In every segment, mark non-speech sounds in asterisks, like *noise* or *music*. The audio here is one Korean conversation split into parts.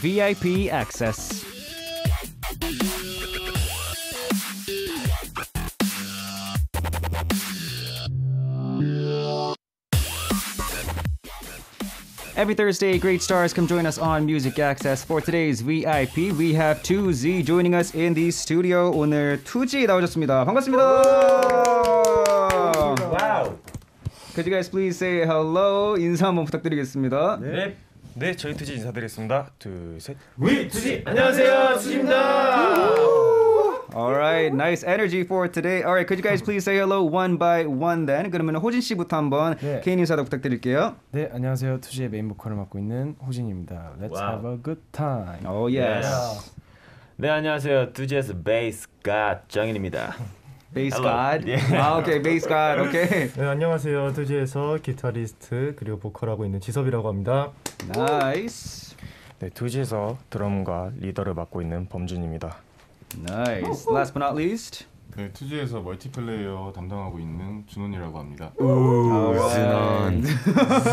VIP access. Every Thursday, great stars come join us on Music Access. For today's VIP, we have 2Z joining us in the studio. 오늘 2G 나오셨습니다. 반갑습니다. 와우. Could you guys please say hello? 인사 한번 부탁드리겠습니다. 네. 네, 저희 투지 인사드리겠습니다. 둘, 셋. We 투지 안녕하세요 투지입니다. All right, nice energy for today. All right, could you guys please say hello one by one then? 그러면 호진 씨부터 한번 네. 개인 인사도 부탁드릴게요. 네 안녕하세요 투지의 메인 보컬을 맡고 있는 호진입니다. Let's wow. have a good time. Oh yes. 네 안녕하세요 투지의 베이스 God 정인입니다. Bass Hello. God. Yeah. 아, 오케이, 베이스 God. 오케이. *laughs* 네, 안녕하세요. 투지에서 기타리스트 그리고 보컬하고 있는 지섭이라고 합니다. Nice. 네, 투지에서 드럼과 리더를 맡고 있는 범준입니다. Nice. Last but not least. 네, 투지에서 멀티플레이어 담당하고 있는 준원이라고 합니다. Alright.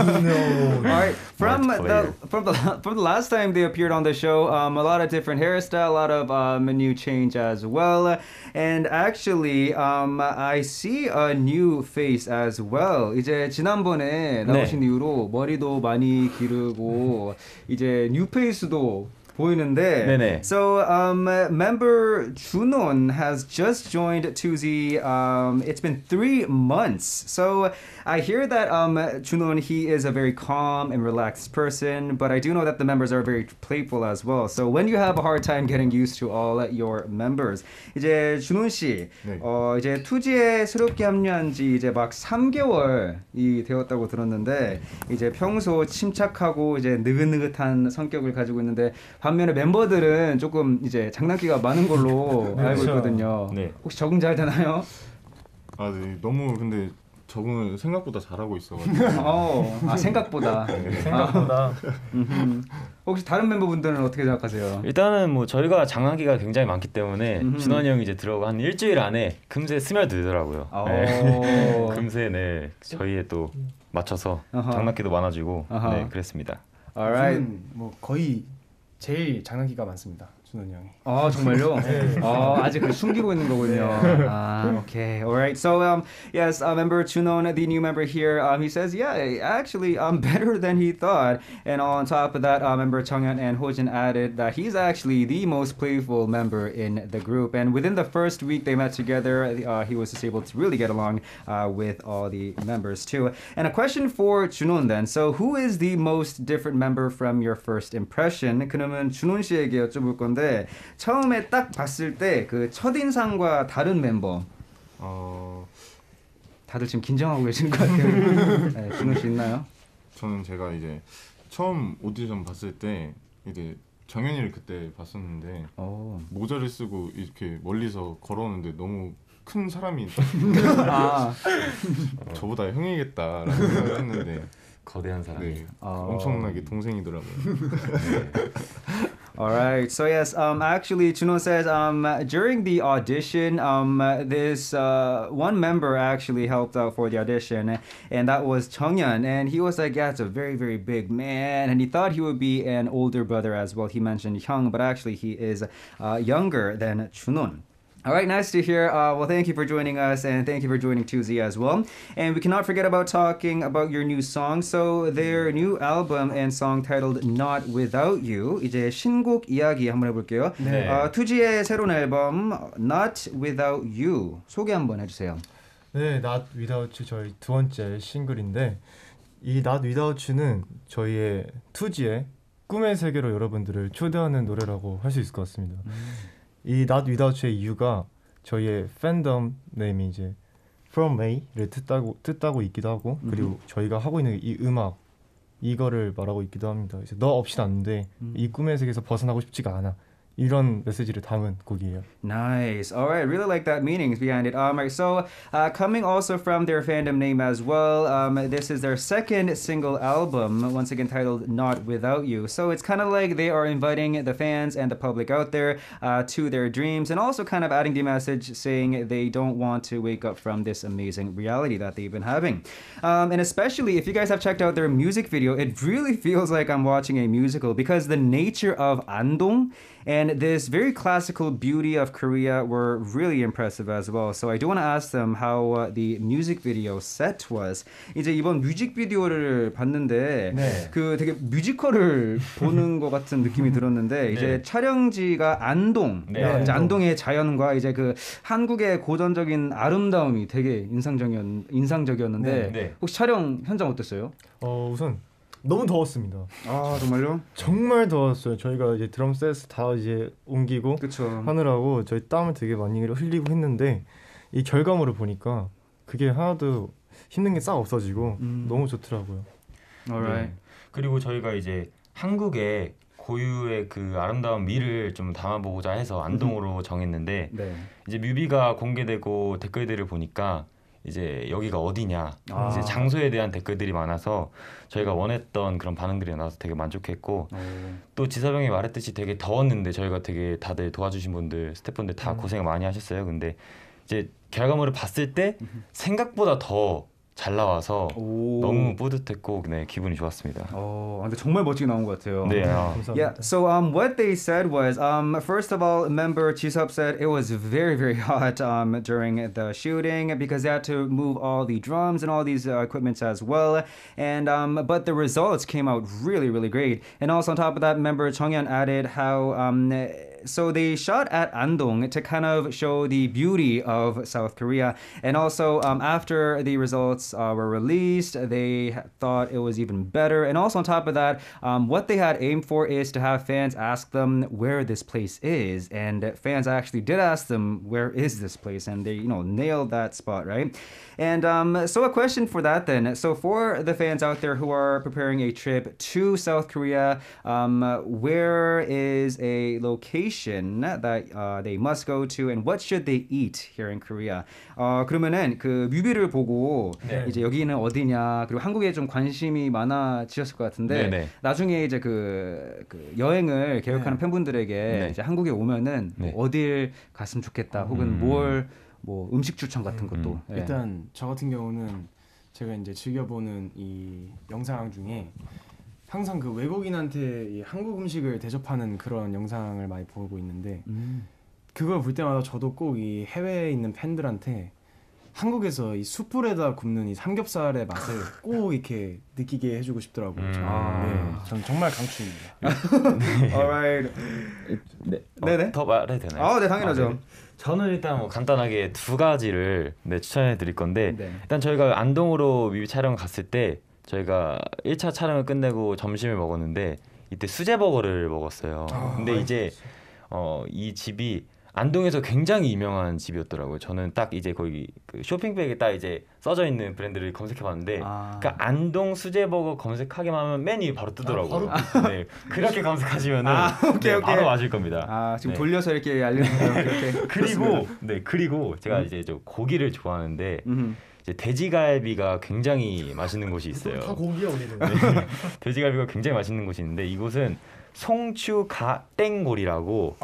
All right. From the from the from the last time they appeared on the show, um, a lot of different hairstyle, a lot of um, a new change as well, and actually, um, I see a new face as well. 이제 지난번에 나오신 이후로 머리도 많이 기르고 이제 뉴 페이스도 보이는데 네네. so um, member Junon has just joined 2Z. Um, it's been three months. So I hear that um, Junon he is a very calm and relaxed person, but I do know that the members are very playful as well. So when you have a hard time getting used to all your members, 이제 준원 씨, 네. 어, 이제 2G에 새롭게 합류한 지 이제 막 3개월이 되었다고 들었는데 이제 평소 침착하고 이제 느긋느긋한 성격을 가지고 있는데 반면에 멤버들은 조금 이제 장난기가 많은 걸로 네, *laughs* 알고 그렇죠. 있거든요. 네. 혹시 적응 잘 되나요? 아, 네, 너무 근데 적응을 생각보다 잘하고 있어가지고 *laughs* 어, 아 생각보다. 생각보다 *laughs* 음흠. 혹시 다른 멤버분들은 어떻게 생각하세요? 일단은 뭐 저희가 장난기가 굉장히 많기 때문에 음흠. 준원이 형이 이제 들어오고 한 일주일 안에 금세 스며들더라고요. 오. 네. 금세 네 저희에 또 맞춰서 아하. 장난기도 많아지고 아하. 네 그랬습니다. Alright. 저는 뭐 거의 제일 장난기가 많습니다. 준원이 형이. 아 정말요? *laughs* 아 아직 그 숨기고 있는 거군요. 아 okay, alright. So um yes, uh, member Chunon, the new member here, um he says yeah, actually um *laughs* better than he thought. And on top of that, uh, member Chonghyun and Hojin added that he's actually the most playful member in the group. And within the first week they met together, uh, he was just able to really get along uh, with all the members too. And a question for Chunon then. So who is the most different member from your first impression? 그러면 준원 씨에게 여쭤볼 건데 처음에 딱 봤을 때 그 첫인상과 다른 멤버 어, 다들 지금 긴장하고 계시는 것 같아요. *laughs* 네, 준원 씨 있나요? 저는 제가 이제 처음 오디션 봤을 때 이제 정현이를 그때 봤었는데 오. 모자를 쓰고 이렇게 멀리서 걸어오는데 너무 큰 사람이 *laughs* 아, *laughs* 저보다 형이겠다라는 생각했는데 거대한 사람. 네, 어. 엄청나게 동생이더라고요. All right. So yes, um, actually, Chuno says um, during the audition, um, this uh, one member actually helped out for the audition, and that was Chonghyun, and he was like, "Yeah, it's a very, very big man," and he thought he would be an older brother as well. He mentioned Hyung, but actually he is uh, younger than Chunun. All right, nice to hear. Uh, well, thank you for joining us, and thank you for joining 2Z as well. And we cannot forget about talking about your new song. So their new album and song titled "Not Without You." 이제 신곡 이야기 한번 해볼게요. 네. 어, 2G의 새로운 앨범 "Not Without You" 소개 한번 해주세요. 네, Not Without You 저희 두 번째 싱글인데 이 Not Without You는 저희의 투지의 꿈의 세계로 여러분들을 초대하는 노래라고 할 수 있을 것 같습니다. 이 Not Without You의 이유가 저희의 팬덤 네임이 이제 From May를 뜻다고 뜻다고 있기도 하고 그리고 저희가 하고 있는 이 음악 이거를 말하고 있기도 합니다. 그래서 너 없이는 안 돼. 이 꿈의 세계에서 벗어나고 싶지가 않아. 이런 메시지를 담은 곡이에요. Nice. All right. Really like that meanings behind it. Um, right, so uh, coming also from their fandom name as well. Um, this is their second single album, once again titled "Not Without You." So it's kind of like they are inviting the fans and the public out there uh, to their dreams, and also kind of adding the message saying they don't want to wake up from this amazing reality that they've been having. Um, and especially if you guys have checked out their music video, it really *laughs* feels like I'm watching a musical because the nature of Andong and this very classical beauty of Korea were really impressive as well. So I do want to ask them how uh, the music video set was. 이제 이번 뮤직비디오를 봤는데 네. 그 되게 뮤지컬을 보는 것 같은 느낌이 들었는데 이제 네. 촬영지가 안동, 네. 이제 안동의 자연과 이제 그 한국의 고전적인 아름다움이 되게 인상적이었, 인상적이었는데 네. 네. 혹시 촬영 현장 어땠어요? 어 우선 너무 더웠습니다. 아 정말요? 정말 더웠어요. 저희가 이제 드럼 셋다 이제 옮기고 그렇죠. 하느라고 저희 땀을 되게 많이 흘리고 했는데 이 결과물을 보니까 그게 하나도 힘든 게 싹 없어지고 음. 너무 좋더라고요. Alright. 네. 그리고 저희가 이제 한국의 고유의 그 아름다운 미를 좀 담아보고자 해서 안동으로 정했는데 네. 이제 뮤비가 공개되고 댓글들을 보니까 이제 여기가 어디냐 아. 이제 장소에 대한 댓글들이 많아서 저희가 원했던 그런 반응들이 나와서 되게 만족했고 오. 또 지사병이 말했듯이 되게 더웠는데 저희가 되게 다들 도와주신 분들 스태프분들 다 고생 많이 하셨어요 근데 이제 결과물을 봤을 때 생각보다 더 잘 나와서 오. 너무 뿌듯했고 네 기분이 좋았습니다 어, 근데 정말 멋지게 나온 것 같아요. 네 아, 감사합니다. Yeah. So um, what they said was um, first of all, member Chisop said it was very very *laughs* hot um during the shooting because they had to move all the drums and all these uh, equipments as well. And um, but the results came out really really great. And also on top of that, member Chonghyun added how um. So they shot at Andong to kind of show the beauty of South Korea, and also um, after the results uh, were released, they thought it was even better. And also on top of that, um, what they had aimed for is to have fans ask them where this place is, and fans actually did ask them where is this place, and they you know nailed that spot right. And um, so a question for that then. So for the fans out there who are preparing a trip to South Korea, um, where is a location that uh, they must go to, and what should they eat here in Korea? 어 그러면은 그 뮤비를 보고 네. 이제 여기는 어디냐 그리고 한국에 좀 관심이 많아지셨을 것 같은데 네 네. 나중에 이제 그, 그 여행을 계획하는 팬분들에게 네. 이제 한국에 오면은 뭐 네. 어딜 갔으면 좋겠다 혹은 음. 뭘뭐 음식 추천 같은 것도 음. 예. 일단 저 같은 경우는 제가 이제 즐겨보는 이 영상 중에 항상 그 외국인한테 이 한국 음식을 대접하는 그런 영상을 많이 보고 있는데 음. 그걸 볼 때마다 저도 꼭 이 해외에 있는 팬들한테 한국에서 이 숯불에다 굽는 이 삼겹살의 맛을 꼭 이렇게 느끼게 해주고 싶더라고요. 음. 저는. 아. 네, 저는 정말 강추입니다. *laughs* Alright. 네. 네네. 어, 더 말해도 되나요? 아, 네 당연하죠. 네. 저는 일단 뭐 간단하게 두 가지를 네, 추천해 드릴 건데 네. 일단 저희가 안동으로 뮤비 촬영 갔을 때 저희가 1차 촬영을 끝내고 점심을 먹었는데 이때 수제버거를 먹었어요. 근데 이제 어, 이 집이 안동에서 굉장히 유명한 집이었더라고요. 저는 딱 이제 거기 그 쇼핑백에 딱 이제 써져 있는 브랜드를 검색해 봤는데 아. 그러니까 안동 수제버거 검색하기만 하면 메뉴 바로 뜨더라고요. 네. 그렇게 검색하시면은 아, 오케이, 네, 오케이. 바로 맞을 겁니다. 아 지금 네. 돌려서 이렇게 알리는 거예요. *laughs* 그리고 네 그리고 제가 이제 저 고기를 좋아하는데 음. 이제 돼지갈비가 굉장히 맛있는 곳이 있어요. 고기야 우리는. *laughs* 돼지갈비가 굉장히 맛있는 곳이 있는데 이곳은 송추 가마골이라고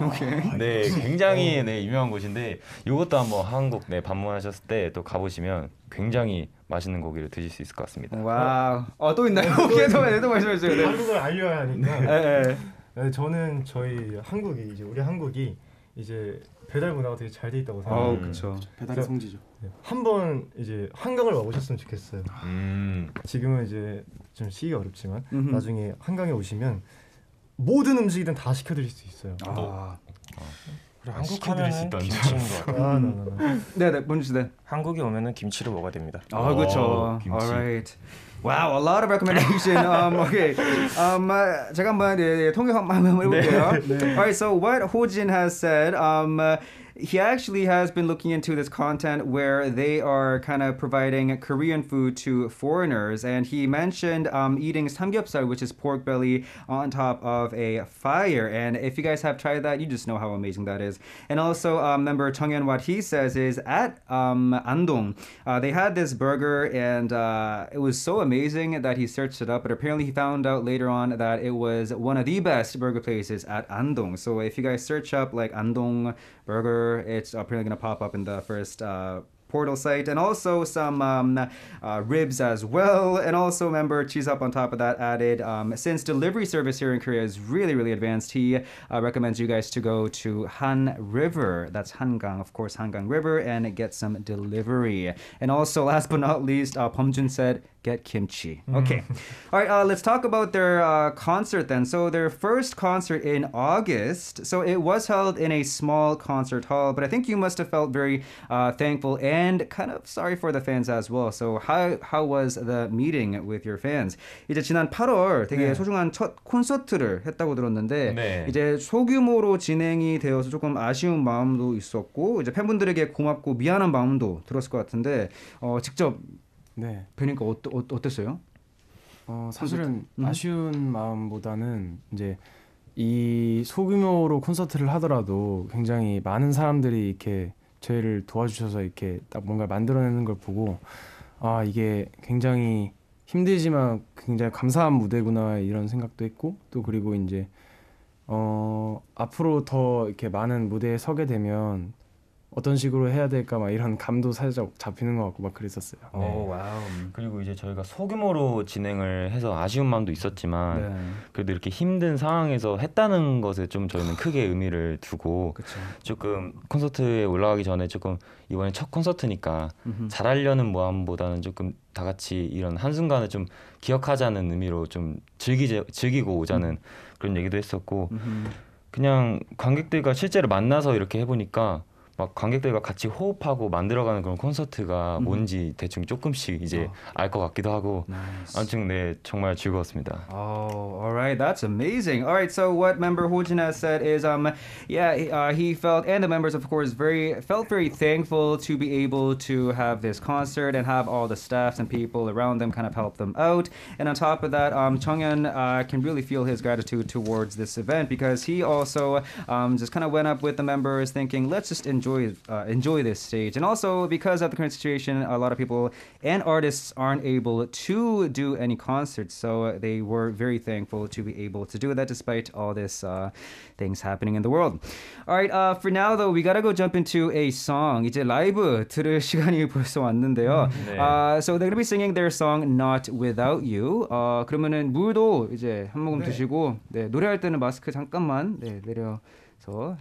네 굉장히 네 유명한 곳인데 이것도 한번 한국 네 방문하셨을 때 또 가보시면 굉장히 맛있는 고기를 드실 수 있을 것 같습니다. wow. 어 또 있나요? *laughs* 또또 말씀해 주세요. 네. 한국을 알려야 하니까. 예, 예. 네, 저는 저희 한국이 이제 우리 한국이 이제 배달 문화가 되게 잘 돼 있다고 생각해요. 그렇죠. 배달의 성지죠. 한번 이제 한강을 와보셨으면 좋겠어요. 음, 지금은 이제 좀 시기가 어렵지만 음흠. 나중에 한강에 오시면 모든 음식이든 다 시켜드릴 수 있어요. 아. 그리고 한국 시켜드릴 수 있다는 김치인 것 같아요. 아. 네네 본주 네. 한국에 오면은 김치를 먹어야 됩니다. 아 그렇죠. 어, 김치. Alright. Wow, a lot of recommendation. *laughs* Um, okay. Um, uh, 제가 한번 네, 네, 통역 한번 한번 해볼게요. Alright, so what Hojin has said. Um, uh, he actually has been looking into this content where they are kind of providing Korean food to foreigners, and he mentioned um, eating samgyeopsal, which is pork belly, on top of a fire. And if you guys have tried that, you just know how amazing that is. And also, um, member Chung Hyun, what he says is at um, Andong, uh, they had this burger, and uh, it was so amazing that he searched it up. But apparently, he found out later on that it was one of the best burger places at Andong. So if you guys search up like Andong Burger, it's apparently gonna pop up in the first. Uh, portal site and also some um, uh, ribs as well. And also remember cheese up on top of that added um, since delivery service here in korea is really really advanced he uh, recommends you guys to go to han river. That's hangang of course hangang river and get some delivery. And also last but not least uh, Pomjun said get kimchi. Okay. All right uh, let's talk about their uh, concert then. So their first concert in august. So it was held in a small concert hall but i think you must have felt very uh, thankful and kind of sorry for the fans as well so how, how was the meeting with your fans 이제 지난 8월 되게 네. 소중한 첫 콘서트를 했다고 들었는데 네. 이제 소규모로 진행이 되어서 조금 아쉬운 마음도 있었고 이제 팬분들에게 고맙고 미안한 마음도 들었을 것 같은데 어, 직접 네. 뵈니까 어떠, 어, 어땠어요? 어, 사실은 음. 아쉬운 마음보다는 이제 이 소규모로 콘서트를 하더라도 굉장히 많은 사람들이 이렇게 저희를 도와주셔서 이렇게 딱 뭔가 만들어내는 걸 보고 아 이게 굉장히 힘들지만 굉장히 감사한 무대구나 이런 생각도 했고 또 그리고 이제 어 앞으로 더 이렇게 많은 무대에 서게 되면 어떤 식으로 해야 될까 막 이런 감도 살짝 잡히는 것 같고 막 그랬었어요. 오 wow. 그리고 이제 저희가 소규모로 진행을 해서 아쉬운 마음도 있었지만 네. 그래도 이렇게 힘든 상황에서 했다는 것에 좀 저희는 크게 의미를 두고 그렇죠. 조금 콘서트에 올라가기 전에 조금 이번에 첫 콘서트니까 잘하려는 마음보다는 조금 다 같이 이런 한순간을 좀 기억하자는 의미로 좀 즐기 즐기고 오자는 그런 얘기도 했었고 그냥 관객들과 실제로 만나서 이렇게 해보니까 막 관객들과 같이 호흡하고 만들어가는 그런 콘서트가 뭔지 대충 조금씩 이제 알것 같기도 하고 Nice. 아무튼 네 정말 즐거웠습니다. Oh, all right, that's amazing. All right, so what member Hojin has said is, um, yeah, he- uh, he felt, and the members, of course, very felt very thankful to be able to have this concert and have all the staffs and people around them kind of help them out. And on top of that, um, Chonghyun uh, can really feel his gratitude towards this event because he also um, just kind of went up with the members, thinking, let's just enjoy uh, enjoy this stage. And also because of the current situation, a lot of people and artists aren't able to do any concerts, so they were very thankful to be able to do that despite all this uh, things happening in the world. All right, uh, for now though, we gotta go jump into a song. 이제 라이브 들을 *laughs* 시간이 벌써 왔는데요. 네. Uh, so they're gonna be singing their song "Not Without You." 어, 그러면은 물도 이제 한 모금 드시고 네, 노래할 때는 마스크 잠깐만 네, 내려 So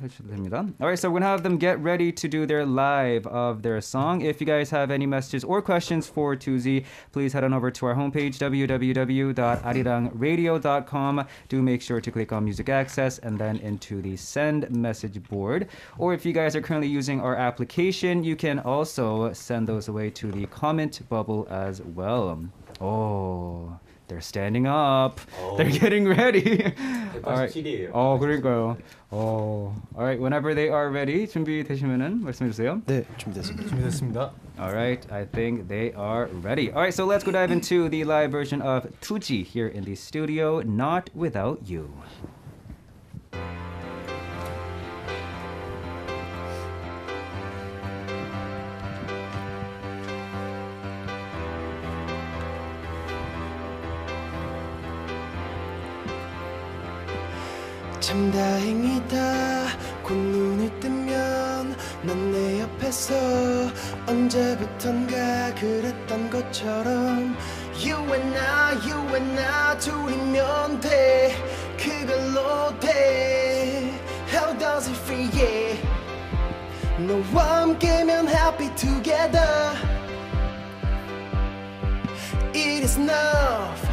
Alright, so we're gonna have them get ready to do their live of their song. If you guys have any messages or questions for Tuzi, please head on over to our homepage, www.arirangradio.com. Do make sure to click on Music Access and then into the Send Message board. Or if you guys are currently using our application, you can also send those away to the comment bubble as well. Oh. They're standing up. They're getting ready. All right. 어, 그러니까요. 어, alright. Whenever they are ready, 준비되시면은 말씀해 주세요. 네, 준비됐습니다. 준비됐습니다. Alright, I think they are ready. Alright, so let's go dive into the live version of Tuji here in the studio, Not Without You. 참 다행이다 곧 눈을 뜨면 넌 내 옆에서 언제부턴가 그랬던 것처럼 You and I, you and I 둘이면 돼 그걸로 돼 How does it feel, yeah 너와 함께면 happy together It is enough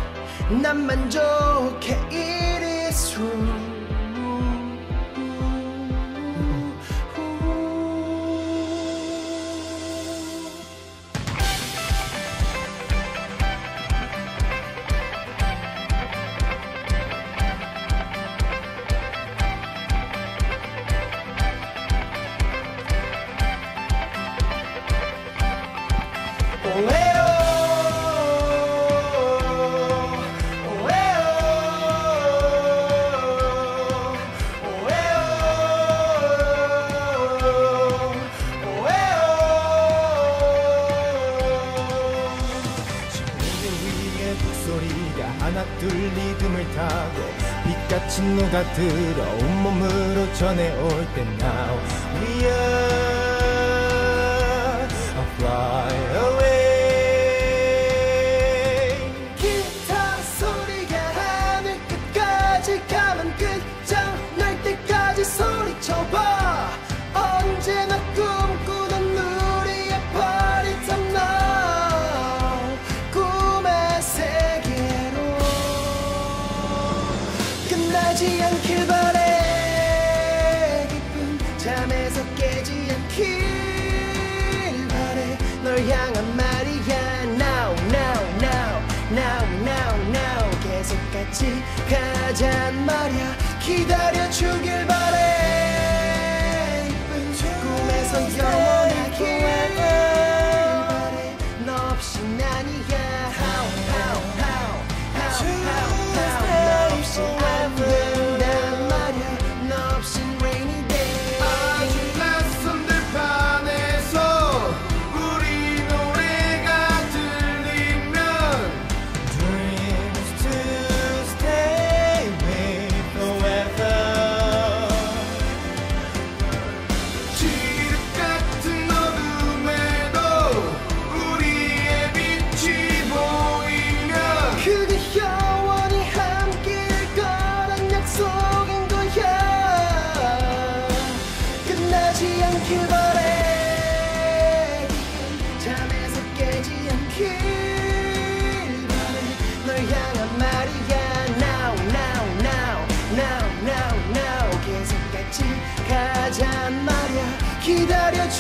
난 만족해 It is true 들어 온몸으로 전해올 때 now we are fly away 기다려주길 바래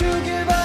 to give up.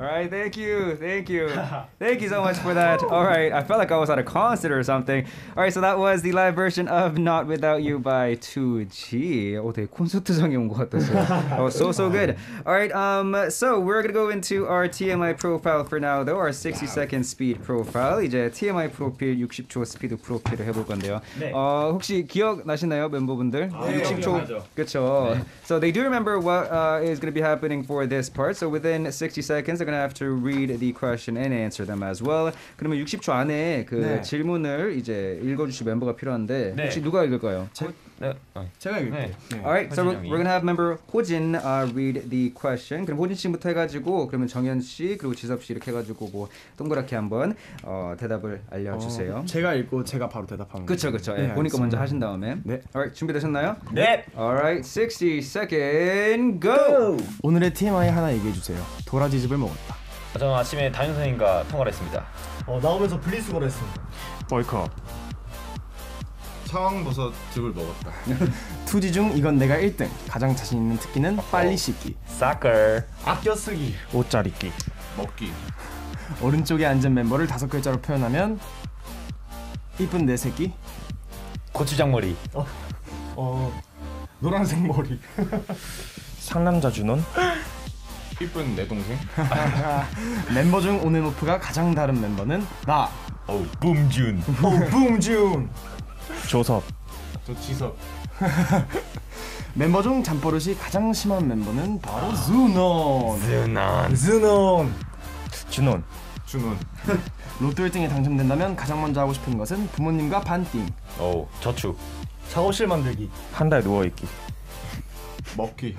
All right, thank you, thank you, *laughs* thank you so much for that. All right, I felt like I was at a concert or something. All right, so that was the live version of "Not Without You" by 2G. 어, 되게 콘서트장에 온 것 같았어요. That was so so good. All right, um, so we're gonna go into our TMI profile for now, though our 60 second speed profile. 이제 TMI 프로필 60초 스피드 프로필을 해볼 건데요. 어, 혹시 기억 나시나요, 멤버분들? 60초. 그렇죠. So they do remember what uh, is going to be happening for this part. So within 60 seconds, Going to have to read the question and answer them as well. 그러면 60초 안에 그 네. 질문을 이제 읽어주실 멤버가 필요한데 네. 혹시 누가 읽을까요? 네. 어. 제가 읽을게요. 네. 네. Alright, so we're, we're gonna have member 호진 uh, read the question. 그럼 호진 씨부터 해가지고 그러면 정현 씨 그리고 지섭 씨 이렇게 해가지고 뭐 동그랗게 한번 어, 대답을 알려주세요. 어, 제가 읽고 제가 바로 대답하는 그쵸? 그쵸. 네, 예, 보니까 먼저. 하신 다음에. 네. Alright, 준비되셨나요? 네. Alright, 60 second go. 오늘의 TMI 하나 얘기해 주세요. 도라지 즙을 먹었다. 저는 아침에 담임 선생님과 통화를 했습니다. 어, 나오면서 분리수거를 했습니다 벌컵 차왕버섯 즙을 먹었다. *laughs* 투지 중 이건 내가 1등. 가장 자신 있는 특기는 빨리 씻기. 사커. 아껴 쓰기 옷잘 입기 먹기. *laughs* 오른쪽에 앉은 멤버를 다섯 글자로 표현하면 이쁜 내 새끼. 고추장 머리. 어 노란색 머리 *laughs* 상남자 준원 이쁜 내 동생. 멤버 중 온앤오프가 가장 다른 멤버는 나. 어우 붐준. 오 붐준 조섭 저 지섭. *laughs* 멤버 중 잠버릇이 가장 심한 멤버는 바로 zunon. 즈난. 즈논 준원 준원. *laughs* 로또 1등에 당첨된다면 가장 먼저 하고 싶은 것은 부모님과 반띵. 어우 저축. 작업실 만들기 한 달 누워 있기 먹기.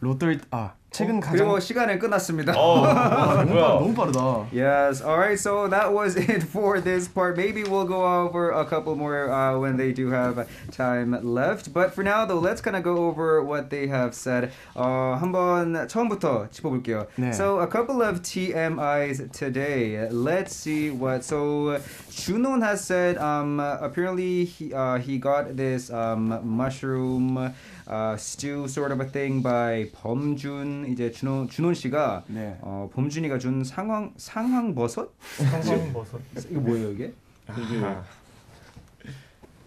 로또 1, 아 최근 그리고 가장 시간은 끝났습니다. 어, 아, 너무, 뭐야? 빠르, 너무 빠르다. Yes. All right. So that was *laughs* it for this part. Maybe we'll go over a couple more uh, when they do have time left. But for now, though, let's kind of go over what they have said. 어, 한번 처음부터 짚어볼게요. 네. So a couple of TMIs today. Let's see what. So Junon has said. Um, apparently he uh, he got this um mushroom. Uh, stew sort of a thing by 범준 이제 준호 준원 씨가 네. 어, 범준이가 준 상황 상황 버섯 상황 버섯. *laughs* 이거 뭐예요 이게? 이게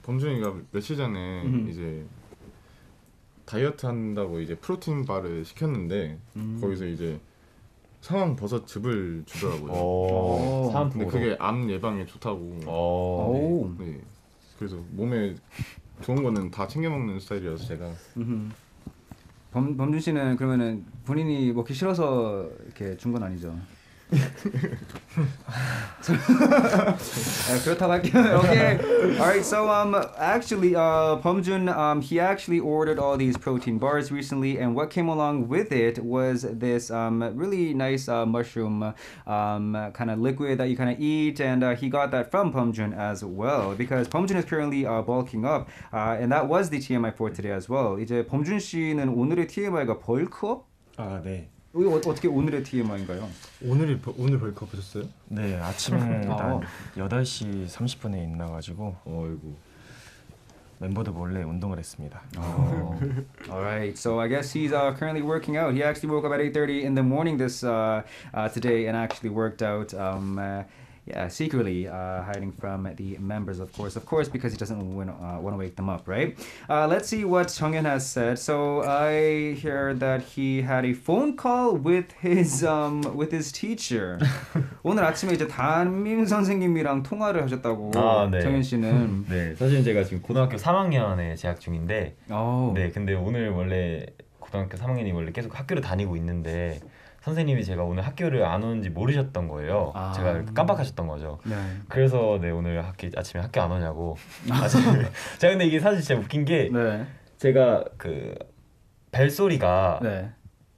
범준이가 며칠 전에 음. 이제 다이어트 한다고 이제 프로틴 바를 시켰는데 음. 거기서 이제 상황 버섯 즙을 주더라고요. 오, 오. 사람 근데 그게 암 예방에 좋다고. 오. 오. 네. 그래서 몸에 좋은 거는 다 챙겨 먹는 스타일이어서 제가. 범 범준 씨는 그러면은 본인이 먹기 싫어서 이렇게 준 건 아니죠? *laughs* 네, 그렇다고 할게요. *laughs* Okay. All right. So um, actually, uh, Pomjun um, he actually ordered all these protein bars recently, and what came along with it was this um really nice uh, mushroom um kind of liquid that you kind of eat, and uh, he got that from Pomjun as well because Pomjun is currently uh, bulking up, uh, and that was the TMI for today as well. 이제 범준 씨는 오늘의 TMI가 벌크업? 아 네. 이거 어, 어떻게 오늘의 TMI인가요? 오늘이 벌- 오늘 벌컥 보셨어요? 네 아침에 어. 일단 8시 30분에 일어나가지고 어이구. 멤버들 몰래 운동을 했습니다. Oh. All right. So I guess he's uh, currently working out. He actually woke up at 8:30 in the morning this uh, uh, today and actually worked out. Um, uh, yeah, secretly uh, hiding from the members, of course, of course, because he doesn't win, uh, want to wake them up, right? Uh, let's see what Chonghyun has said. So I hear that he had a phone call with his um, with his teacher. 오늘 아침에 이제 담임 선생님이랑 통화를 하셨다고. 아, 네. 정현 씨는. 네, 사실 제가 지금 고등학교 3학년에 재학 중인데, 어. 네, 근데 오늘 원래 고등학교 3학년이 원래 계속 학교를 다니고 있는데 선생님이 제가 오늘 학교를 안 오는지 모르셨던 거예요. 아. 제가 깜빡하셨던 거죠. 네. 그래서 네 오늘 학기 아침에 학교 안 오냐고. 아침에 *laughs* 제가 근데 이게 사실 진짜 웃긴 게 네. 제가 그 벨소리가 네.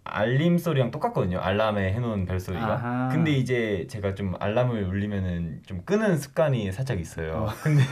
알림 소리랑 똑같거든요. 알람에 해놓은 벨 소리가. 아하. 근데 이제 제가 좀 알람을 울리면은 좀 끄는 습관이 살짝 있어요. *laughs* 근데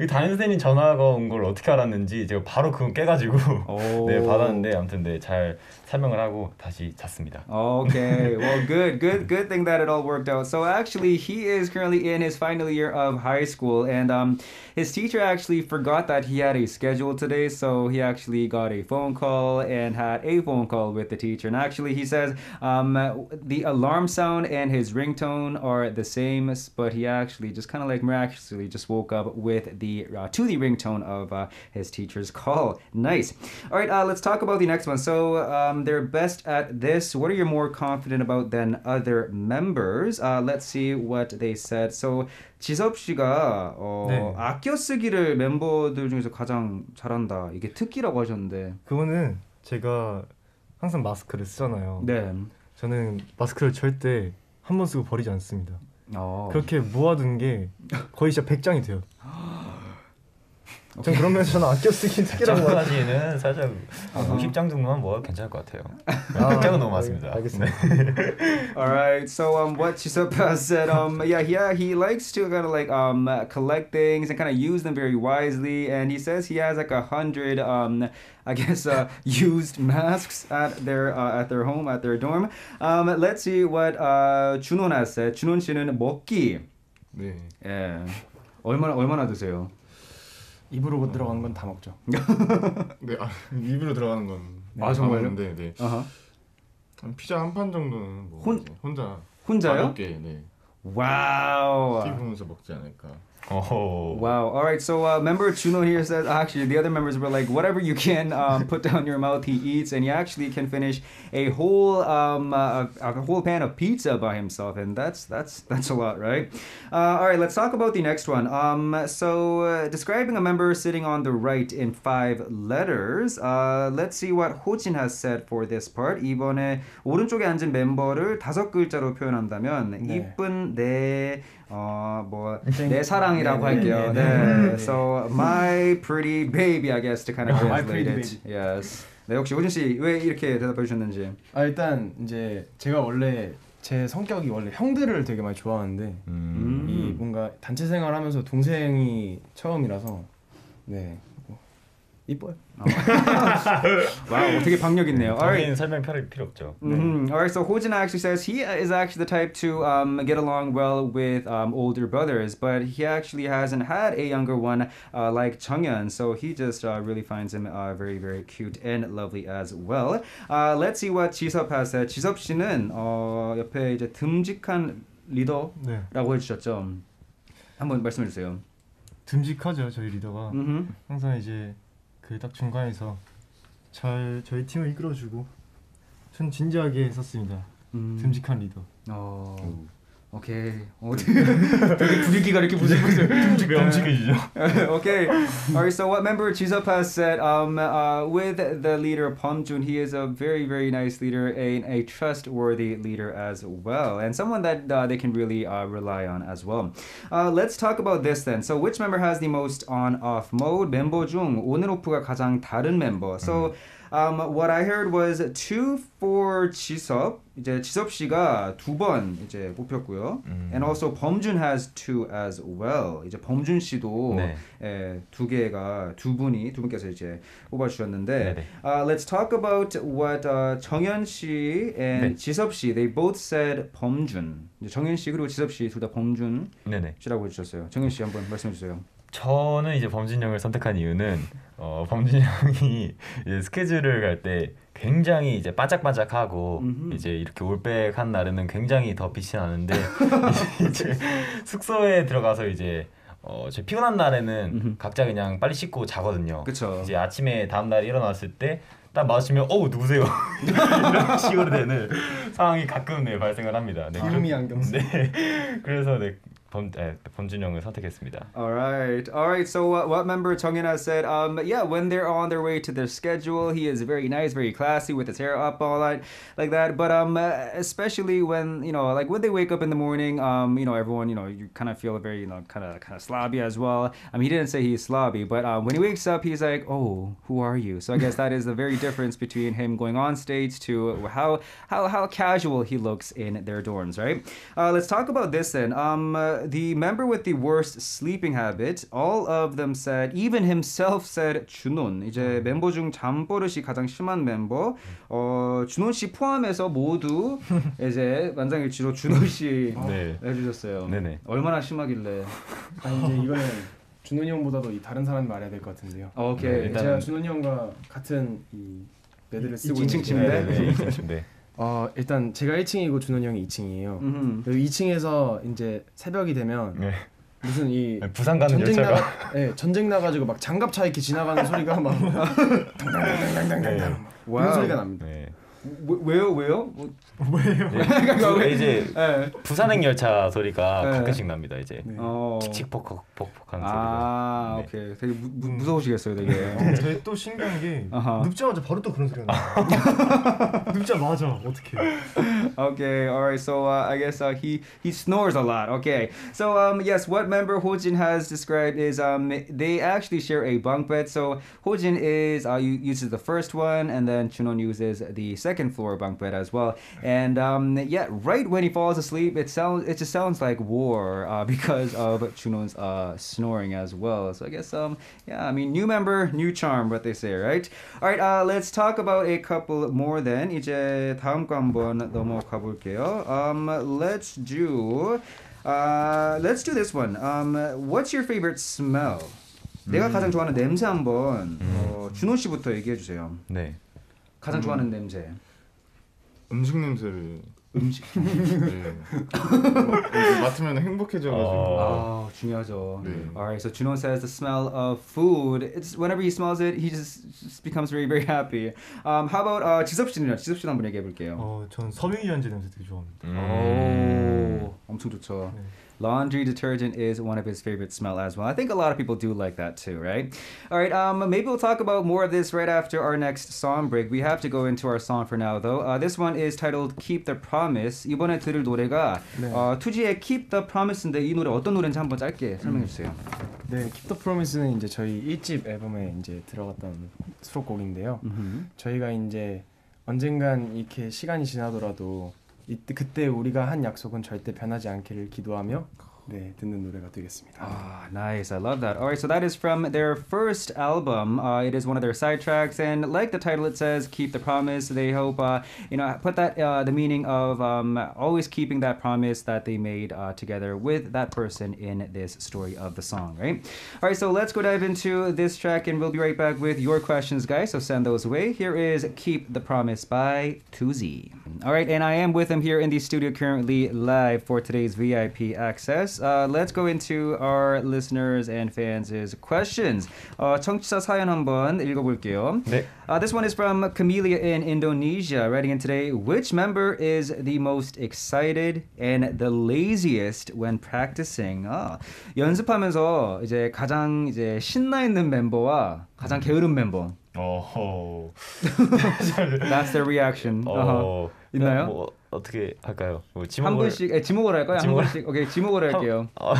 이 담임 선생님 전화가 온 걸 어떻게 알았는지 제가 바로 그거 깨가지고 오. *laughs* 네 받았는데 아무튼 네잘 설명을 하고 다시 잤습니다. Okay, well, *laughs* good, good, good thing that it all worked out. So actually, he is currently in his final year of high school, and um, his teacher actually forgot that he had a schedule today, so he actually got a phone call and had a phone call with the teacher. And actually, he says um, the alarm sound and his ringtone are the same, but he actually just kind of like miraculously just woke up with the uh, to the ringtone of uh, his teacher's call. Nice. All right, uh, let's talk about the next one. So um, they're best at this. What are you more confident about than other members? Uh, let's see what they said. So 지섭 씨가 어, 네. 아껴 쓰기를 멤버들 중에서 가장 잘한다. 이게 특기라고 하셨는데. 그거는 제가 항상 마스크를 쓰잖아요. 네. 저는 마스크를 절대 한 번 쓰고 버리지 않습니다. 어. 그렇게 모아둔 게 거의 진짜 100장이 돼요. *laughs* 전 그런 면에서 저는 아껴 쓰기 특기라고. 장까지는 살짝 50장 정도만 모아도 괜찮을 것 같아요. 아, 100장은 너무 많습니다. 네. 알겠습니다. All right. So um, what Chisop has said, um, yeah, yeah, he likes to kind of like um collect things and kind of use them very wisely. And he says he has like a hundred um, I guess uh, used masks at their uh, at their home at their dorm. Um, let's see what uh 준원 has said. 준원 씨는 먹기. 네. 예. 얼마나 얼마나 드세요? 입으로 들어간 건 다 먹죠. *laughs* 네, 아, 입으로 들어가는 건 아, 정말요? 네, 네. 한 피자 한 판 정도는 뭐 혼- 이제 혼자 혼자요? 가볍게 네. 와우. TV 보면서 먹지 않을까. 오. Wow. All right. So uh, member Chuno here says actually the other members were like whatever you can um, *laughs* put down your mouth he eats and he actually can finish a whole um, uh, a, a whole pan of pizza by himself and that's that's that's a lot, right? Uh, all right. Let's talk about the next one. Um, so uh, describing a member sitting on the right in five letters. Uh, let's see what Hojin has said for this part. 이번에 오른쪽에 앉은 멤버를 다섯 글자로 표현한다면 네. 이쁜 내 어, 뭐, 내 사랑이라고 할게요. 네. So, my pretty baby, I guess, to kind of *laughs* translate it. Yes. 네, 혹시 호진 씨 왜 이렇게 대답해 주셨는지. 아 일단 이제 제가 원래 제 성격이 원래 형들을 되게 많이 좋아하는데 음. 이 뭔가 단체 생활하면서 동생이 처음이라서 네 뭐, 이뻐요. 와우, *laughs* 되게 박력 있네요. Alright. 본인 설명 필요 필요 없죠. hmm All right, so Hojin actually says he is actually the type to um, get along well with um, older brothers, but he actually hasn't had a younger one uh, like Chunghyun, so he just uh, really finds him uh, very, very cute and lovely as well. Uh, let's see what Jisop has said. 지섭 씨는 어, 옆에 이제 듬직한 리더라고 네. 해주셨죠. 한번 말씀해 주세요. 듬직하죠 저희 리더가 음. 항상 이제 그 딱 중간에서 잘 저희 팀을 이끌어주고 전 진지하게 썼습니다. 음. 듬직한 리더. 어. 오케이. 어, 되게 *laughs* 분위기가 이렇게 무슨 무슨 듬직해지죠. okay. *laughs* All right. So what member Jisop has said, um, uh, with the leader Jun, he is a very, very nice leader and a trustworthy leader as well, and someone that uh, they can really uh, rely on as well. Uh, let's talk about this then. So which member has the most on-off mode? 멤버 중 오늘 오프가 가장 다른 멤버. So. Um, what I heard was two for 지섭. 이제 지섭 씨가 두 번 이제 뽑혔고요. 음. And also 범준 has two as well. 이제 범준 씨도 네. 예, 두 개가 두 분이 두 분께서 이제 뽑아 주셨는데 네네. uh, let's talk about what uh, 정현 씨 and 네. 지섭 씨 they both said 범준. 이제 정현 씨 그리고 지섭 씨 둘 다 범준 네네. 씨라고 해 주셨어요. 정현 씨 한번 말씀해 주세요. 저는 이제 범준 형을 선택한 이유는 어, *laughs* 이제 스케줄을 갈 때 굉장히 이제 바짝바짝하고 음흠. 이제 이렇게 올백한 날에는 굉장히 더 빛이 나는데 *laughs* 이제 숙소에 들어가서 이제 어, 저 피곤한 날에는 음흠. 각자 그냥 빨리 씻고 자거든요. 그쵸. 이제 아침에 다음 날 일어났을 때 딱 마주치면 어우 누구세요? *laughs* 이런 식으로 되는 상황이 가끔 네, 발생을 합니다. 네, 그런- 안경 쓰. 네. 그래서 네, 범, 네, 범준 형을 선택했습니다. All right, all right. So what, what member Chongin has said? Um, yeah, when they're on their way to their schedule, he is very nice, very classy with his hair up, all that, like that. But um, uh, especially when you know, like when they wake up in the morning, um, you know, everyone, you know, you kind of feel very, you know, kind of kind of slobby as well. I mean, he didn't say he's slobby, but um, when he wakes up, he's like, oh, who are you? So I guess that is the very difference between him going on stage to how how how casual he looks in their dorms, right? Uh, let's talk about this then. Um, uh, the member with the worst sleeping habit, all of them said, even himself said 준원. 이제 멤버 중 잠버릇이 가장 심한 멤버. 어, 준원 씨 포함해서 모두 *laughs* 이제 만장일치로 준원 씨 네. 해주셨어요. 네네. 얼마나 심하길래? 아 이제 이거는 준원이 형보다도 이 다른 사람이 말해야 될 것 같은데요. 어, 오케이. 네, 제가 일단은- 준원이 형과 같은 이 bed를 쓰고 이층 있는데 침대? 네, 네. 어 일단 제가 1층이고 준원이 형이 2층이에요. 음. 그리고 2층에서 이제 새벽이 되면 네. 무슨 이 부산 가는 전쟁 열차가 나가 예, 전쟁 나가지고 막 장갑차 이렇게 지나가는 소리가 막 당당당당당당 wow. 이런 소리가 납니다. 네. 왜- 왜요? 왜요? 뭐, *laughs* 네. 이제 예. 부산행 열차 소리가 네. 가끔씩 납니다. 이제 네. 어. 칙칙폭폭폭폭하는 아, 소리가. 네. 오케이. 되게 무, 무, 무서우시겠어요, 되게. 저희 또 신기한 게 아하. 눕자마자 바로 또 그런 소리가 나요. 눕자마자 어떻게? Okay, all right. So uh, I guess uh, he he snores a lot. Okay. So um yes, what member Hojin has described is um they actually share a bunk bed. So Hojin is uh u- uses the first one, and then Chunon uses the second floor bunk bed as well. And um yeah, right when he falls asleep, it sounds it just sounds like war uh, *laughs* because of Chunon's uh snoring as well. So I guess um yeah, I mean new member, new charm, what they say, right? All right. Uh, let's talk about a couple more then. 이제 다음 거 한번 넘어가 볼게요. Um, let's do. Uh, let's do this one. Um, what's your favorite smell? 내가 가장 좋아하는 냄새 한번 어, 준호 씨부터 얘기해 주세요. 네. 가장 좋아하는 냄새. 음식 냄새를 음식. 네. 맡으면 행복해져가지고 어. 아 중요하죠. 네. Alright, so Juno says the smell of food. It's whenever he smells it, he just, just becomes very very happy. Um, how about uh, 지섭 씨는요? 지섭 씨도 한번 얘기해 볼게요. 어, 전 섬유유연제 냄새 되게 좋아합니다. 음. 오, 엄청 좋죠. 네. Laundry detergent is one of his favorite smell as well. I think a lot of people do like that too, right? All right, um, maybe we'll talk about more of this right after our next song break. We have to go into our song for now, though. Uh, this one is titled "Keep the Promise." 이번에 들을 노래가 네. 어, 투지의 "Keep the Promise인데 이 노래 어떤 노래인지 한번 짧게 설명해 주세요. 네, Keep the Promise는 이제 저희 1집 앨범에 이제 들어갔던 수록곡인데요. 음흠. 저희가 이제 언젠간 이렇게 시간이 지나더라도 이때 그때 우리가 한 약속은 절대 변하지 않기를 기도하며 네, 듣는 노래가 되겠습니다. Ah, nice. I love that. All right, so that is from their first album. Uh, it is one of their side tracks, and like the title, it says "Keep the Promise." They hope, uh, you know, put that uh, the meaning of um, always keeping that promise that they made uh, together with that person in this story of the song, right? All right, so let's go dive into this track, and we'll be right back with your questions, guys. So send those away. Here is "Keep the Promise" by Tuzi. All right, and I am with him here in the studio currently live for today's VIP access. Uh, let's go into our listeners and fans' questions. 어, 청취자 사연 한번 읽어볼게요. 네. Uh, this one is from Camellia in Indonesia, writing in today. Which member is the most excited and the laziest when practicing? 아, 연습하면서 이제 가장 이제 신나 있는 멤버와 가장 게으른 멤버. 어허. *laughs* That's their reaction. 어허. 어. 있나요? 뭐 어떻게 할까요? 뭐한 지목을 분씩 에, 지목을 할까요? 한 지목을- 분씩. 오케이 지목을 할게요. 어,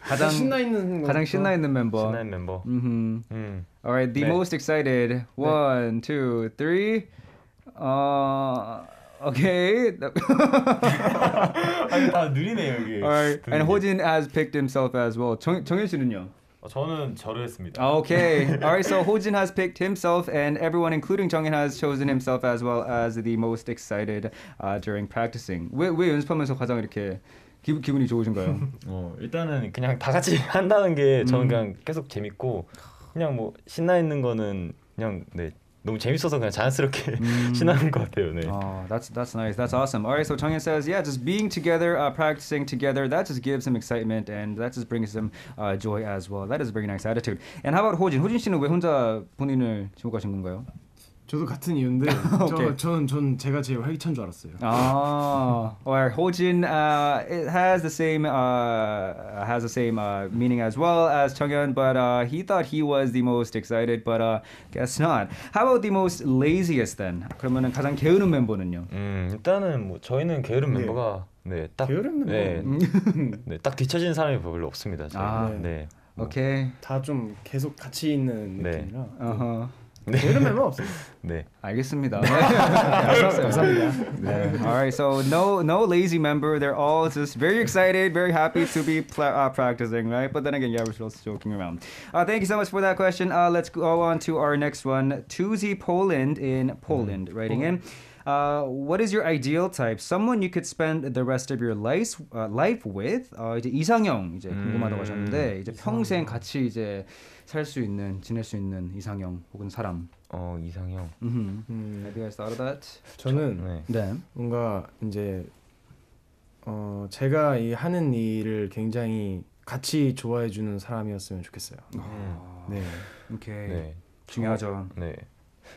가장 신나 있는 가장 신나 있는 멤버. 신나는 멤버. 음. 음. All right, the 네. most excited. One, two, three. Uh, okay. 아니 다 느리네요 이게. All right, 듣는 and 게. Hojin has picked himself as well. 정 정현 씨는요? 어, 저는 저를 했습니다. Okay. All right. So Hojin has picked himself, and everyone, including Jongin, has chosen himself as well as the most excited uh, during practicing. 왜왜 연습하면서 가장 이렇게 기, 기분이 좋으신가요? 어, 일단은 그냥 다 같이 한다는 게 저는 음. 그냥 계속 재밌고 그냥 뭐 신나 있는 거는 그냥 네 너무 재밌어서 그냥 자연스럽게 음. 신나는 것 같아요. 네. Oh, that's that's nice. That's awesome. All right, so Changyan says, yeah, just being together, uh, practicing together, that just gives him excitement and that just brings him uh, joy as well. That is a very nice attitude. And how about Hojin? Hojin 씨는 왜 혼자 본인을 지목하신 건가요? 저도 같은 이유인데 오케이. 저, 저는 전 제가 제일 활기찬 줄 알았어요. Ah, or Hojin uh, it has the same uh, has the same uh, meaning as well as Changyan, but uh, he thought he was the most excited, but uh, guess not. How about the most laziest then? 그러면은 가장 게으른 멤버는요? 음 일단은 뭐 저희는 게으른 네. 멤버가 네 딱 게으른 멤버? 네, 네, 딱 뒤처지는 사람이 별로 없습니다. 저희. 아, 네. 뭐, Okay. 다좀 계속 같이 있는 네. 느낌이라 Uh-huh. 게으른 멤버 없어요. 네. 알겠습니다. *laughs* 알겠어요. 감사합니다. 네. All right, so no no lazy member. They're all just very excited, very happy to be pla- uh, practicing, right? But then again, yeah, we're just joking around. Uh, thank you so much for that question. Uh, let's go on to our next one. Tuzi Poland in Poland, writing in. Uh, what is your ideal type? Someone you could spend the rest of your life uh, life with. 어, 이제 이상형 이제 궁금하다고 하셨는데 이제 평생 같이 이제 살 수 있는 지낼 수 있는 이상형 혹은 사람. 어 이상형. 음. 음, Have you guys thought of that? 저는 네. 네. 뭔가 이제 어 제가 이 하는 일을 굉장히 같이 좋아해 주는 사람이었으면 좋겠어요. 네. 오케이. 네. 중요하죠. 네.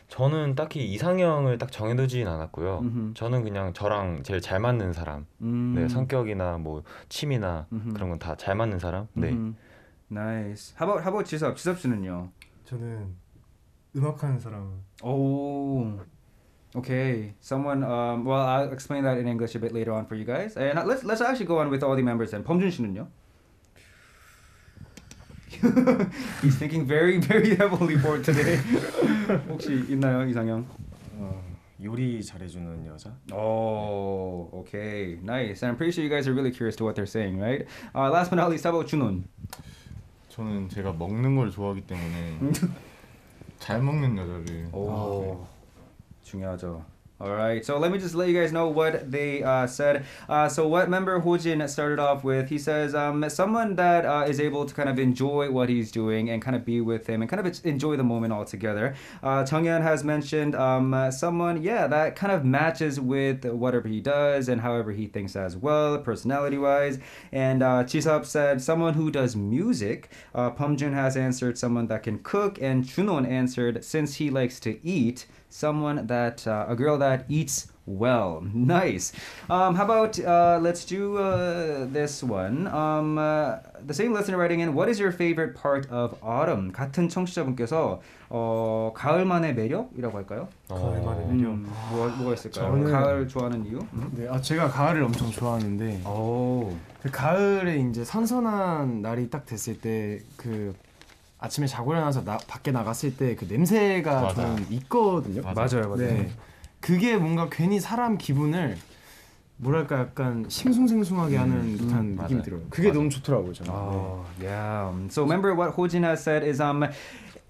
저는 딱히 이상형을 딱 정해두진 않았고요. 음흠. 저는 그냥 저랑 제일 잘 맞는 사람. 음. 네, 성격이나 뭐 취미나 음흠. 그런 건 다 잘 맞는 사람. 네. 음흠. Nice. How about how about 지섭? 지섭 씨는요? 저는 음악하는 사람 Oh. Okay. Someone um well I'll explain that in English a bit later on for you guys. And let's let's actually go on with all the members then. 범준 씨는요? He's thinking very very heavily for today. 혹시 있나요, 이상형? 어, 요리 잘해주는 여자. Oh, okay. Nice. And I'm pretty sure you guys are really curious to what they're saying, right? Uh, last but not least, how about 준원? 저는 제가 먹는 걸 좋아하기 때문에 잘 먹는 여자를 Oh, 중요하죠. All right, so let me just let you guys know what they uh, said. Uh, so what member Hojin started off with, he says um, someone that uh, is able to kind of enjoy what he's doing and kind of be with him and kind of enjoy the moment altogether. Uh, Changyan has mentioned um, uh, someone, yeah, that kind of matches with whatever he does and however he thinks as well, personality-wise. And uh, Chisap said someone who does music. Uh, Pumjun has answered someone that can cook, and Chunon answered since he likes to eat, someone that uh, a girl that eats well. Nice. Um, how about uh, let's do uh, this one. Um, uh, the same listener writing in, what is your favorite part of autumn? 같은 청취자분께서 어, 가을만의 매력이라고 할까요? 가을만의 매력. 음, 뭐, 뭐가 있을까요? 저는- 가을 좋아하는 이유? 음? 네, 아 제가 가을을 엄청 좋아하는데 오. 그 가을에 이제 선선한 날이 딱 됐을 때 그 아침에 자고 일어나서 나, 밖에 나갔을 때 그 냄새가 맞아. 저는 있거든요. 맞아요, 맞아요. 네. 그게 뭔가 괜히 사람 기분을 뭐랄까 약간 싱숭생숭하게 하는 듯한 느낌이 맞아요. 들어요. 그게 맞아요. 너무 좋더라고요 저는. Oh, yeah. So remember what Hojin has said is um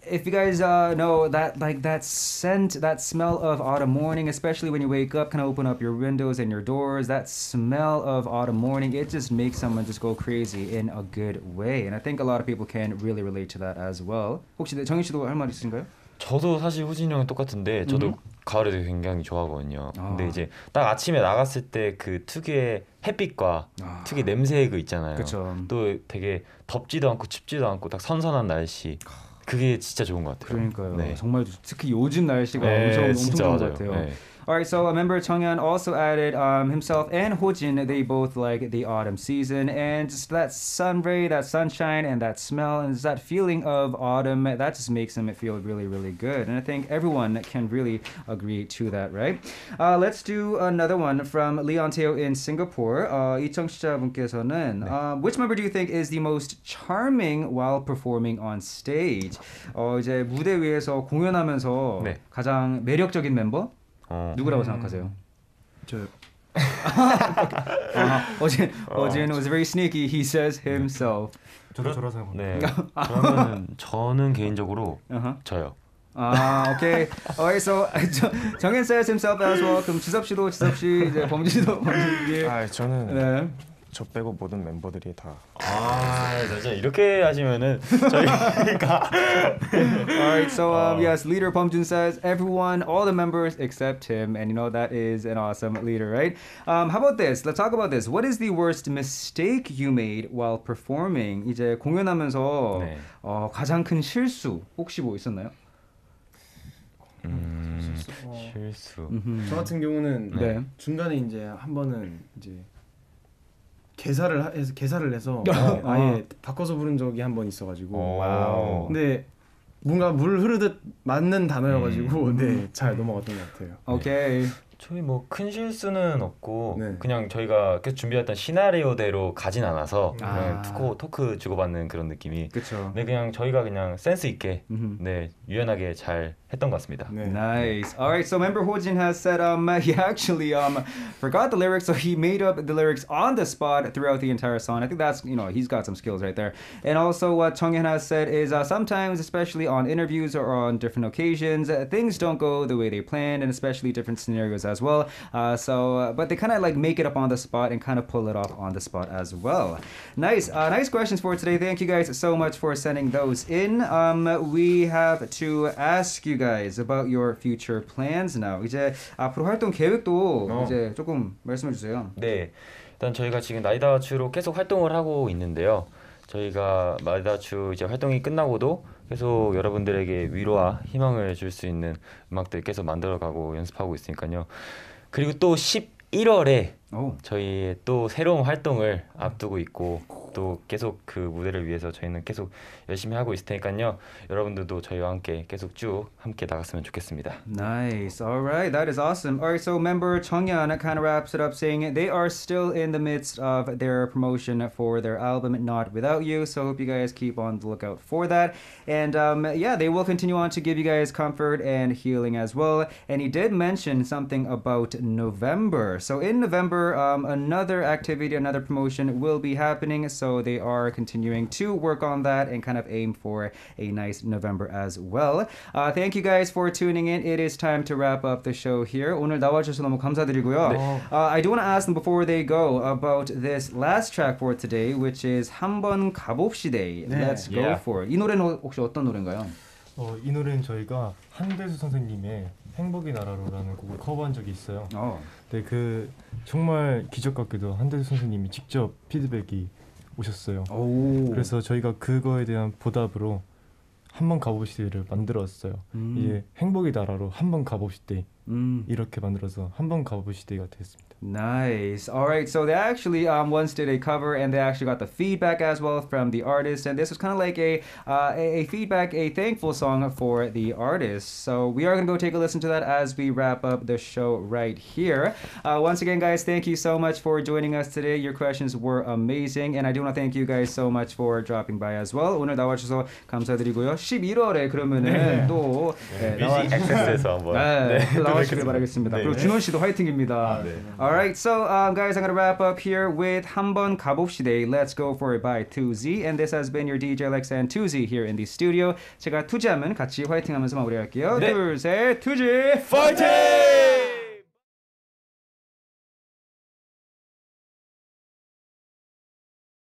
if you guys uh, know that like that scent, that smell of autumn morning, especially when you wake up, kind of open up your windows and your doors, that smell of autumn morning, it just makes someone just go crazy in a good way. And I think a lot of people can really relate to that as well. 혹시 정희 씨도 할 말 있으신가요? 저도 사실 후진이 형이 똑같은데 저도 음. 가을을 되게 굉장히 좋아하거든요. 아. 근데 이제 딱 아침에 나갔을 때 그 특유의 햇빛과 아. 특유의 냄새 그 있잖아요. 그쵸. 또 되게 덥지도 않고 춥지도 않고 딱 선선한 날씨. 그게 진짜 좋은 것 같아요. 그러니까요. 네. 정말 특히 요즘 날씨가 네, 엄청 엄청 좋은. 것 같아요. 네. All right, so a member Chonghyun also added um, himself and Hojin. They both like the autumn season and just that sun ray, that sunshine, and that smell, and just that feeling of autumn. That just makes them feel really, really good. And I think everyone can really agree to that, right? Uh, let's do another one from Leon Teo in Singapore. Uh, 이청취자분께서는 uh, which member do you think is the most charming while performing on stage? 어, 이제 무대 위에서 공연하면서 네. 가장 매력적인 멤버? 어. 누구라고 생각하세요? 저 아, 어진 어진 was very sneaky. He says himself. 저도 저라 생각합니다. 네. *laughs* 그러면 저는 개인적으로 Uh-huh. 저요. 아, okay. Alright, so *laughs* 저- 정현 says himself as well. 그럼 지섭 씨도 지섭 씨, 이제 범진 씨. 아 저는 네. 저 빼고 모든 멤버들이 다 아, 진짜 이렇게 하시면은 저희가 Alright, so um, yes, leader Pumjun says everyone, all the members except him, and you know that is an awesome leader, right? Um, how about this? Let's talk about this. What is the worst mistake you made while performing? 이제 공연하면서 네. 어, 가장 큰 실수 혹시 뭐 있었나요? 음, 어, 실수. 저 같은 경우는 네. 중간에 이제 한 번은 이제 개사를 하- 해서 개사를 해서 *laughs* 아. 아예 바꿔서 부른 적이 한 번 있어가지고 wow. 근데 뭔가 물 흐르듯 맞는 단어여가지고 음. 네잘 넘어갔던 것 같아요. 오케이. 저희 뭐 큰 실수는 없고 네. 그냥 저희가 계속 준비했던 시나리오대로 가진 않아서 아. 그냥 토크, 토크 주고받는 그런 느낌이 그렇죠. 네 그냥 저희가 그냥 센스 있게 음흠. 네 유연하게 잘 했던 것 같습니다. 네. Nice. All right. So member Hojin has said um he actually um forgot the lyrics, so he made up the lyrics on the spot throughout the entire song. I think that's you know he's got some skills right there. And also what Chonghyun has said is uh, sometimes, especially on interviews or on different occasions, uh, things don't go the way they planned, and especially different scenarios as well. Uh, so uh, but they kind of like make it up on the spot and kind of pull it off on the spot as well. Nice. Uh, nice questions for today. Thank you guys so much for sending those in. Um, we have to ask you guys about your future plans now. 이제 앞으로 활동 계획도 어. 이제 조금 말씀해 주세요. 네, 일단 저희가 지금 나이다추로 계속 활동을 하고 있는데요. 저희가 나이다추 이제 활동이 끝나고도 계속 여러분들에게 위로와 희망을 줄 수 있는 음악들 계속 만들어가고 연습하고 있으니까요. 그리고 또 11월에 오. 저희의 또 새로운 활동을 앞두고 있고 또 계속 그 무대를 위해서 저희는 계속 열심히 하고 있을 테니까요. 여러분들도 저희와 함께 계속 쭉 함께 나갔으면 좋겠습니다. Nice. All right, that is awesome. All right, so member Chonghyun kind of wraps it up saying they are still in the midst of their promotion for their album Not Without You. So hope you guys keep on the lookout for that. And um, yeah, they will continue on to give you guys comfort and healing as well. And he did mention something about November. So in November, um, another activity, another promotion will be happening. So they are continuing to work on that and kind of aim for a nice November as well. Uh, thank you guys for tuning in. It is time to wrap up the show here. 오늘 나와주셔서 너무 감사드리고요. Uh, I do want to ask them before they go about this last track for today, which is 한번 가봅시다. Let's go Yeah. for it. 이 노래는 혹시 어떤 노래인가요? 어, 이 노래는 저희가 한대수 선생님의 행복의 나라로라는 곡을 커버한 적이 있어요. 어. 네, 그 정말 기적 같게도 한대수 선생님이 직접 피드백이 오셨어요. 오. 그래서 저희가 그거에 대한 보답으로 한번 가봅시다를 만들었어요. 음. 이게 행복의 나라로 한번 가봅시다 음. 이렇게 만들어서 한번 가보시대가 되었습니다. Nice. All right. So they actually um, once did a cover, and they actually got the feedback as well from the artist. And this was kind of like a, uh, a a feedback, a thankful song for the artist. So we are gonna go take a listen to that as we wrap up the show right here. Uh, once again, guys, thank you so much for joining us today. Your questions were amazing, and I do want to thank you guys so much for dropping by as well. 오늘 나와주셔서 감사드리고요. 11월에 그러면은 또 네, 뮤직 액세스에서 한번 네, 네, 나와주시길 바라겠습니다. 네. 그리고 준원 씨도 화이팅입니다. All right, so um, guys, I'm gonna wrap up here with 한번 가봅시다. Let's go for it by 2Z, and this has been your DJ Lex and 2Z here in the studio. 제가 투지하면 같이 화이팅하면서 마무리할게요. 네. 둘, 셋, 투지. 파이팅!